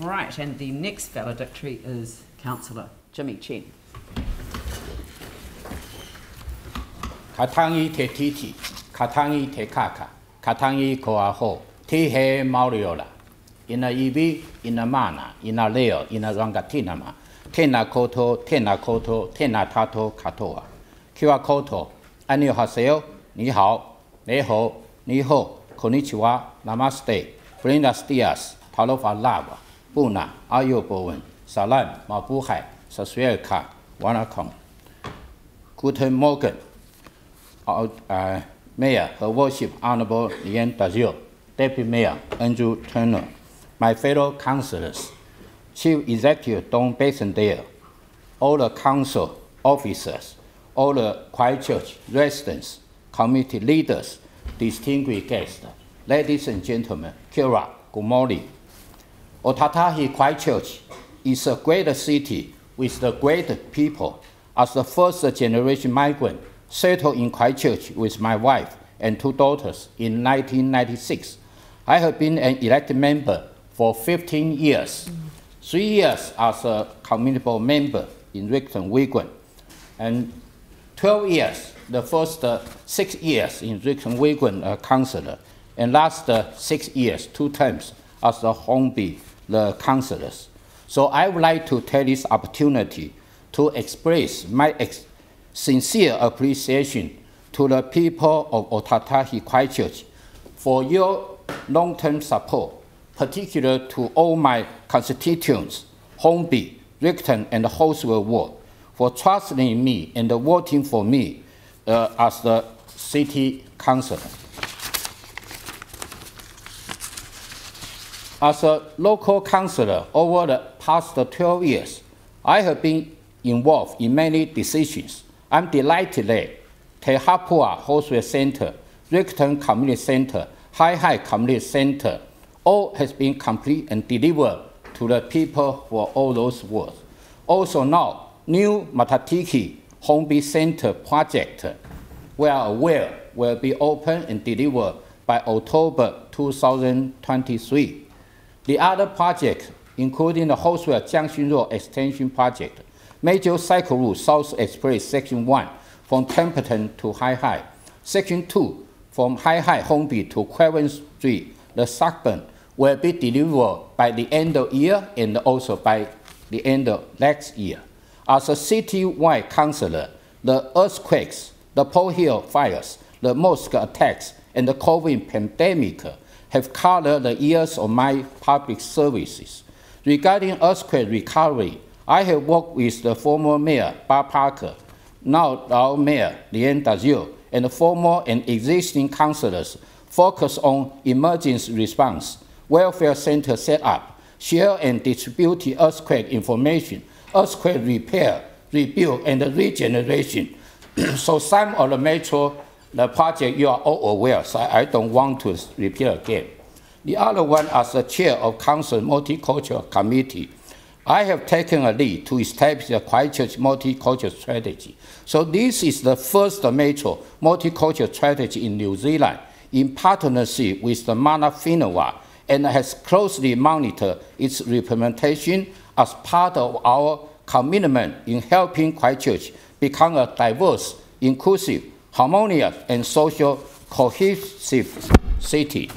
Right, and the next valedictory is Councillor Jimmy Chen. Katangi te titi, katangi te kaka, katangi koaho, te he mauriola. Ina iwi, ina mana, ina leo, ina rangatinama. Tena koto, tena koto, tena tato katoa. Kia koto, anio haseo, ni hao, ne ho, ni ho, konnichiwa, namaste, buenos dias, talofa lava buna, ayo bowen, salam, mabuhay, sasuelka, wanakom. Guten Morgen, uh, uh, Mayor, Her Worship Honorable Lianne Dalziel, Deputy Mayor Andrew Turner, my fellow councillors, Chief Executive Dawn Baxendale, all the council officers, all the Christchurch residents, committee leaders, distinguished guests, ladies and gentlemen, Kira, good morning. Otautahi Christchurch is a great city with the great people. As the first generation migrant, settled in Christchurch with my wife and two daughters in 1996. I have been an elected member for 15 years, three years as a community board member in Riccarton Wigram, and 12 years, the first uh, six years in Riccarton Wigram uh, councillor, and last uh, six years, two terms as the Hornby the councillors. So I would like to take this opportunity to express my ex sincere appreciation to the people of Otautahi Christchurch for your long-term support, particularly to all my constituents, Hornby, Riccarton, and Halswell Ward, for trusting me and voting for me uh, as the city councillor. As a local councillor over the past 12 years, I have been involved in many decisions. I'm delighted that Te Hapua Halswell Center, Riccarton Community Center, Hei Hei Community Center, all has been complete and delivered to the people for all those works. Also now, new Matatiki Hornby Center project, we are aware, will be open and delivered by October 2023. The other projects, including the Halswell Junction Road Extension Project, Major Cycle Route South Express Section 1 from Templeton to Hei Hei, Section 2 from Hei Hei to Craven Street, the Suburban, will be delivered by the end of year and also by the end of next year. As a city-wide councillor, the earthquakes, the Port Hill fires, the mosque attacks, and the COVID pandemic have colored the years of my public services. Regarding earthquake recovery, I have worked with the former mayor, Bob Parker, now our mayor, Lianne Dalziel, and former and existing councillors focus on emergency response, welfare center setup, share and distribute earthquake information, earthquake repair, rebuild, and regeneration. so some of the metro the project you are all aware, so I don't want to repeat again. The other one, as the chair of Council Multicultural Committee, I have taken a lead to establish the Christchurch multicultural strategy. So this is the first major multicultural strategy in New Zealand in partnership with the Mana Whenua and has closely monitored its implementation as part of our commitment in helping Christchurch become a diverse, inclusive, harmonious, and social cohesive city.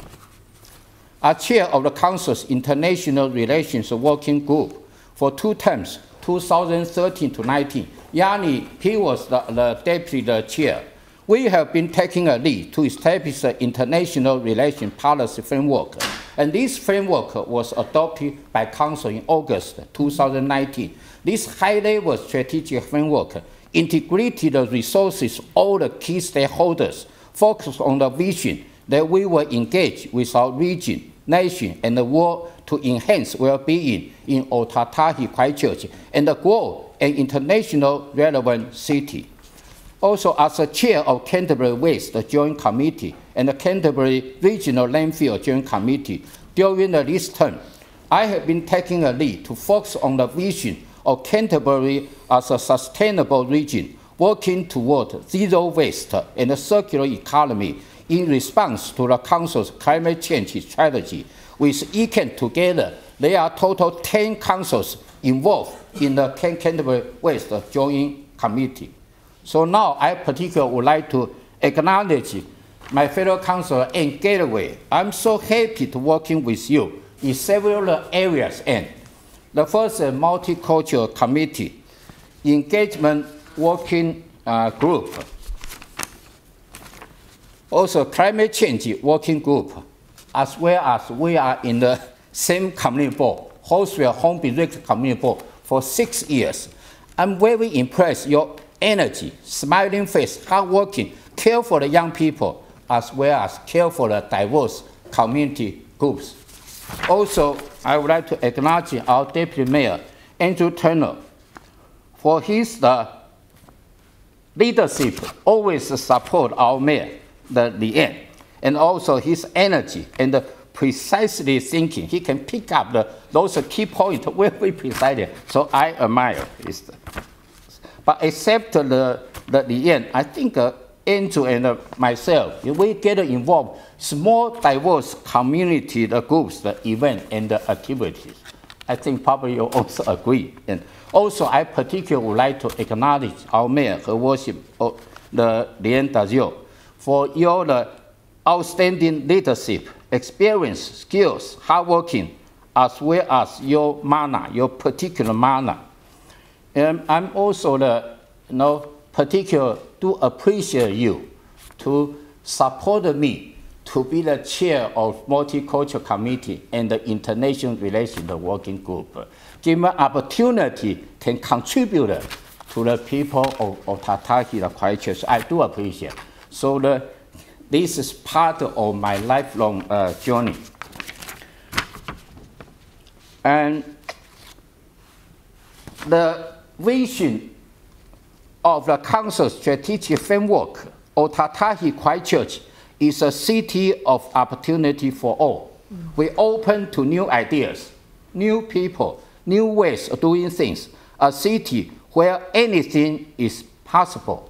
As chair of the Council's International Relations Working Group for two terms, 2013 to 19, Yani, he was the, the deputy the chair. We have been taking a lead to establish the international relations policy framework. And this framework was adopted by Council in August 2019. This high-level strategic framework integrated resources all the key stakeholders, focused on the vision that we will engage with our region, nation, and the world to enhance well-being in Otautahi Christchurch and grow an international relevant city. Also, as a chair of Canterbury Waste Joint Committee and the Canterbury Regional Landfill Joint Committee during this term, I have been taking a lead to focus on the vision of Canterbury as a sustainable region, working toward zero waste and a circular economy in response to the Council's climate change strategy, with ECAN together, there are total 10 councils involved in the Can- Canterbury Waste Joint Committee. So now I particularly would like to acknowledge my fellow councillor Anne Galloway. I'm so happy to working with you in several areas. And the first multicultural committee, engagement working uh, group, also climate change working group, as well as we are in the same community board, Halswell Home District Community Board for six years. I'm very impressed your energy, smiling face, hardworking, care for the young people, as well as care for the diverse community groups. Also, I would like to acknowledge our Deputy Mayor, Andrew Turner, for his uh, leadership, always support our mayor, the Lianne, and also his energy and the precisely thinking. He can pick up the, those key points very precisely. So I admire this. But except the, the Lianne, I think uh, Andrew and uh, myself, we get involved, small diverse community the groups, the event and the activities. I think probably you also agree. And also, I particularly would like to acknowledge our mayor, her worship, oh, the Lianne Dalziel, for your uh, outstanding leadership, experience, skills, hardworking, as well as your manner, your particular manner. And I'm also the, you know, particular to appreciate you to support me to be the chair of multicultural committee and the international relations working group. Give me opportunity can contribute to the people of, of Tataki, the Christchurch. I do appreciate. So the, this is part of my lifelong uh, journey. And the vision of the council strategic framework of Tatahi Christchurch is a city of opportunity for all. We open to new ideas, new people, new ways of doing things, a city where anything is possible.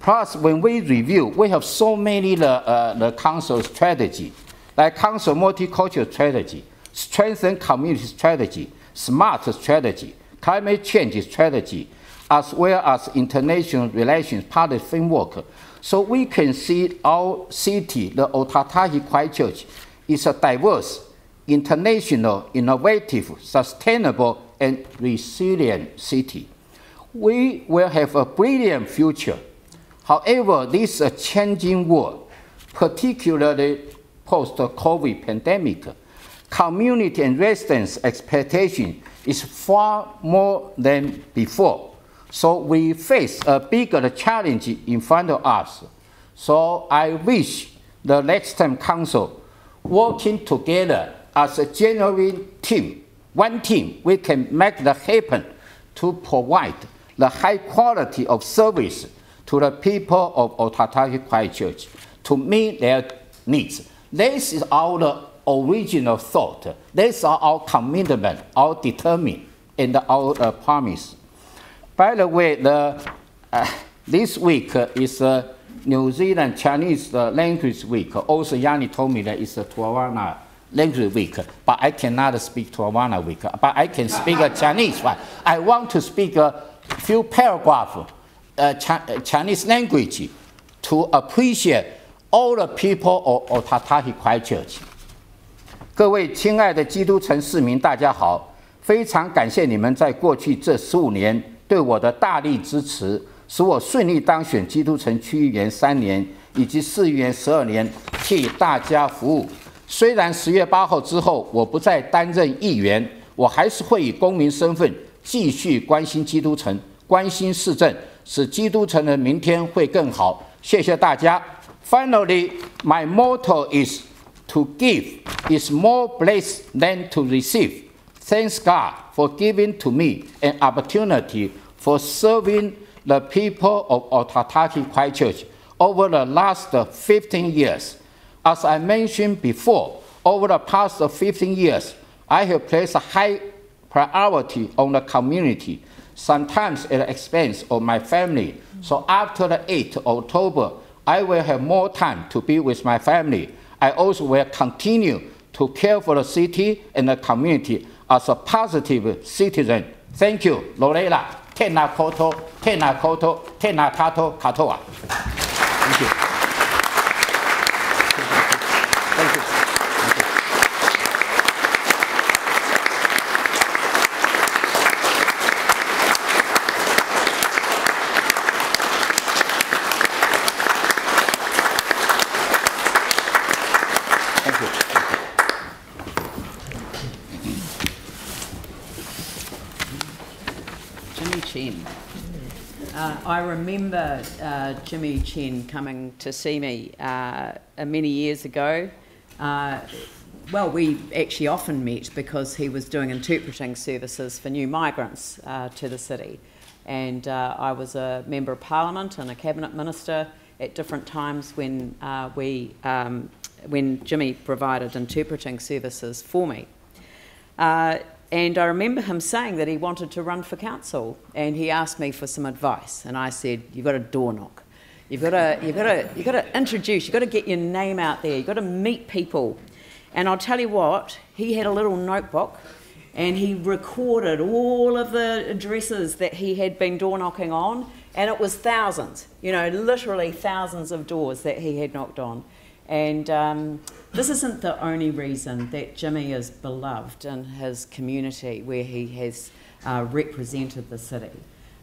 Plus, when we review, we have so many the, uh, the council strategy, like council multicultural strategy, strengthen community strategy, smart strategy, climate change strategy, as well as international relations policy framework. So we can see our city, the Otautahi Christchurch, is a diverse, international, innovative, sustainable, and resilient city. We will have a brilliant future. However, this is a changing world, particularly post-COVID pandemic. Community and residents' expectation is far more than before. So we face a bigger challenge in front of us. So I wish the next time council working together as a genuine team, one team, we can make that happen to provide the high quality of service to the people of Otataki Christchurch to meet their needs. This is our original thought. This is our commitment, our determination, and our uh, promise. By the way, the, uh, this week is uh, New Zealand Chinese uh, language week. Also, Yani told me that it's a Tawana language week, but I cannot speak Tawana week. but I can speak Chinese. Right? I want to speak a few paragraphs uh, uh, Chinese language to appreciate all the people of Otautahi Christchurch. 各位亲爱的基督城市民，大家好！非常感谢你们在过去这十五年对我的大力支持，使我顺利当选基督城区议员三年以及市议员十二年，替大家服务。虽然十月八号之后我不再担任议员，我还是会以公民身份继续关心基督城，关心市政，使基督城的明天会更好。谢谢大家。Finally, my motto is to give is more blessed than to receive. Thanks God for giving to me an opportunity for serving the people of Otataki Christchurch over the last 15 years. As I mentioned before, over the past 15 years, I have placed a high priority on the community, sometimes at the expense of my family. So after the 8th of October, I will have more time to be with my family. I also will continue to care for the city and the community as a positive citizen. Thank you, Lorela. Tena koto, tena koto, tena tato katoa. Thank you. Thank you. Thank you. Jimmy Chen. Uh, I remember uh, Jimmy Chen coming to see me uh, many years ago. Uh, well, we actually often met because he was doing interpreting services for new migrants uh, to the city. And uh, I was a member of parliament and a cabinet minister at different times when, uh, we, um, when Jimmy provided interpreting services for me. And I remember him saying that he wanted to run for council, and he asked me for some advice. And I said, "You've got to door knock. You've got to, you've got to, you've got to introduce. You've got to get your name out there. You've got to meet people." And I'll tell you what, he had a little notebook, and he recorded all of the addresses that he had been door knocking on, and it was thousands. You know, literally thousands of doors that he had knocked on. And um, this isn't the only reason that Jimmy is beloved in his community where he has uh, represented the city.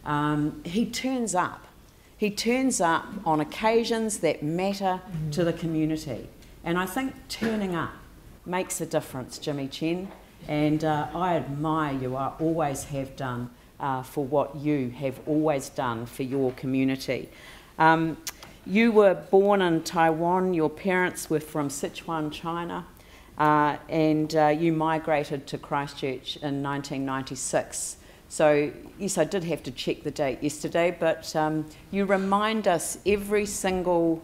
Um, he turns up. He turns up on occasions that matter to the community. And I think turning up makes a difference, Jimmy Chen. And uh, I admire you, I always have done, uh, for what you have always done for your community. Um, you were born in Taiwan, your parents were from Sichuan, China, uh, and uh, you migrated to Christchurch in 1996. So, yes, I did have to check the date yesterday, but um, you remind us every single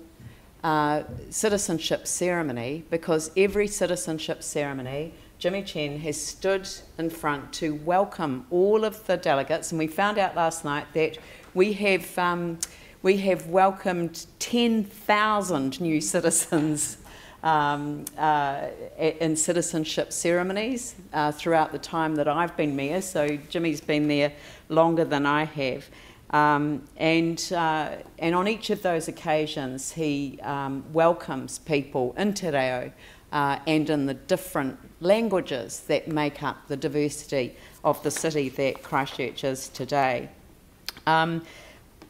uh, citizenship ceremony because every citizenship ceremony, Jimmy Chen has stood in front to welcome all of the delegates, and we found out last night that we have. Um, we have welcomed 10,000 new citizens um, uh, in citizenship ceremonies uh, throughout the time that I've been mayor. So Jimmy's been there longer than I have. Um, and, uh, and on each of those occasions, he um, welcomes people in Te Reo uh, and in the different languages that make up the diversity of the city that Christchurch is today.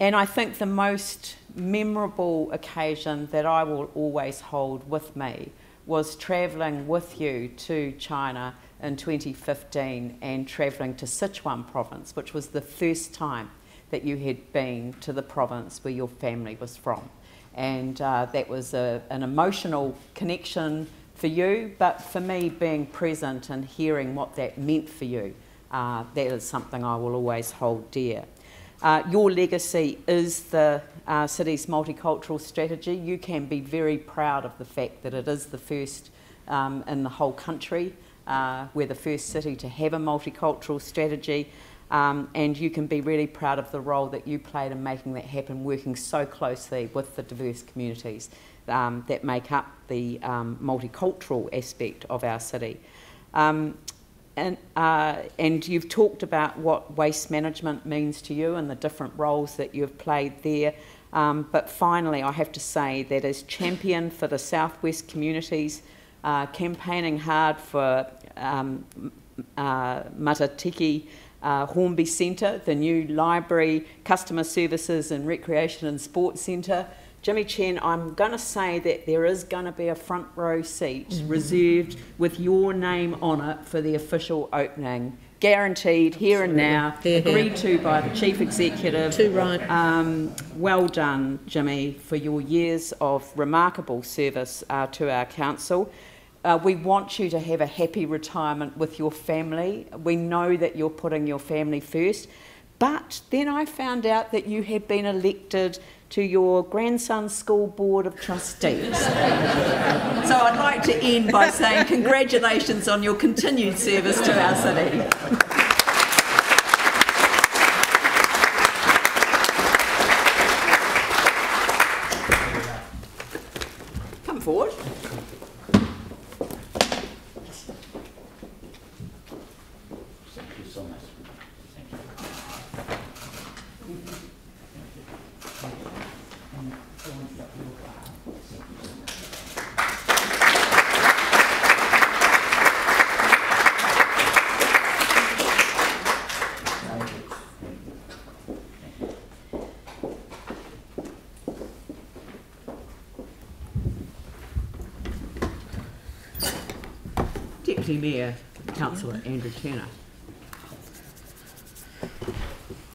And I think the most memorable occasion that I will always hold with me was travelling with you to China in 2015 and travelling to Sichuan province, which was the first time that you had been to the province where your family was from. And uh, that was a, an emotional connection for you, but for me, being present and hearing what that meant for you, uh, that is something I will always hold dear. Uh, your legacy is the uh, city's multicultural strategy. You can be very proud of the fact that it is the first um, in the whole country. Uh, we're the first city to have a multicultural strategy. Um, and you can be really proud of the role that you played in making that happen, working so closely with the diverse communities um, that make up the um, multicultural aspect of our city. Um, and, uh, and you've talked about what waste management means to you and the different roles that you've played there. Um, but finally, I have to say that as champion for the Southwest communities, uh, campaigning hard for um, uh, Matatiki uh, Hornby Centre, the new library, customer services and recreation and sports centre, Jimmy Chen, I'm going to say that there is going to be a front row seat mm-hmm. reserved with your name on it for the official opening. Guaranteed, here and now, agreed to by the chief executive. Too right. Um, well done, Jimmy, for your years of remarkable service uh, to our council. Uh, we want you to have a happy retirement with your family. We know that you're putting your family first. But then I found out that you had been elected to your grandson's school board of trustees. so I'd like to end by saying congratulations on your continued service to our city. Mayor, Councillor Andrew Turner.